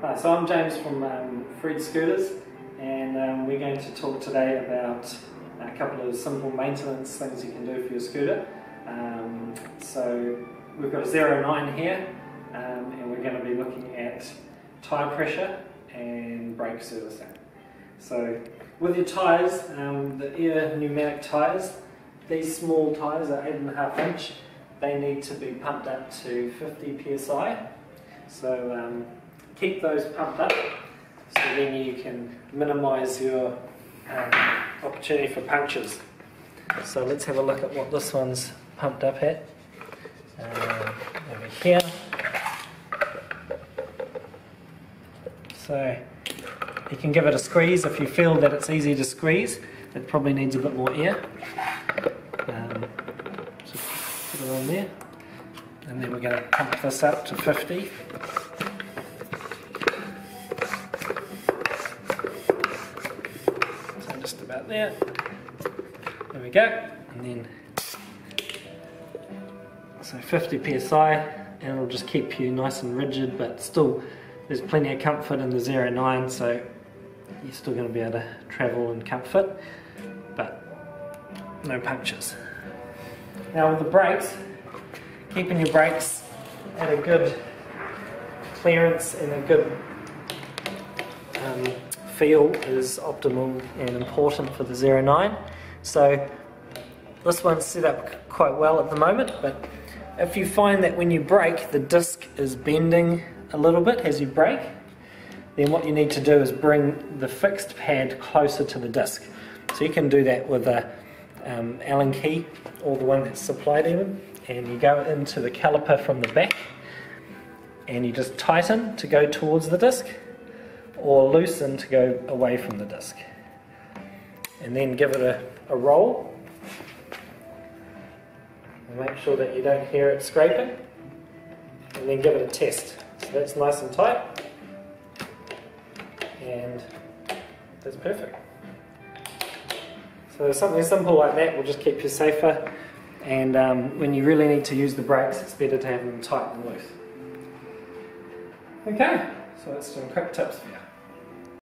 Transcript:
Hi, so I'm James from um, Freed Scooters and um, we're going to talk today about a couple of simple maintenance things you can do for your scooter. Um, so we've got a 09 here um, and we're going to be looking at tyre pressure and brake servicing. So with your tyres, um, the air pneumatic tyres, these small tyres are 8.5 inch, they need to be pumped up to 50 psi. So um, keep those pumped up so then you can minimise your um, opportunity for punctures. So let's have a look at what this one's pumped up at. Uh, over here. So you can give it a squeeze if you feel that it's easy to squeeze. It probably needs a bit more air. Um, put it on there. And then we're going to pump this up to 50. About there. There we go. And then, so 50 psi, and it'll just keep you nice and rigid, but still, there's plenty of comfort in the 09, so you're still going to be able to travel in comfort, but no punctures. Now with the brakes, keeping your brakes at a good clearance and a good um, feel is optimal and important for the 09. So this one's set up quite well at the moment, but if you find that when you brake the disc is bending a little bit as you brake, then what you need to do is bring the fixed pad closer to the disc. So you can do that with a um, Allen key or the one that's supplied even, and you go into the caliper from the back and you just tighten to go towards the disc or loosen to go away from the disc. And then give it a, a roll. And make sure that you don't hear it scraping. And then give it a test. So that's nice and tight. And that's perfect. So something simple like that will just keep you safer. And um, when you really need to use the brakes, it's better to have them tight than loose. Okay, so that's some quick tips for you.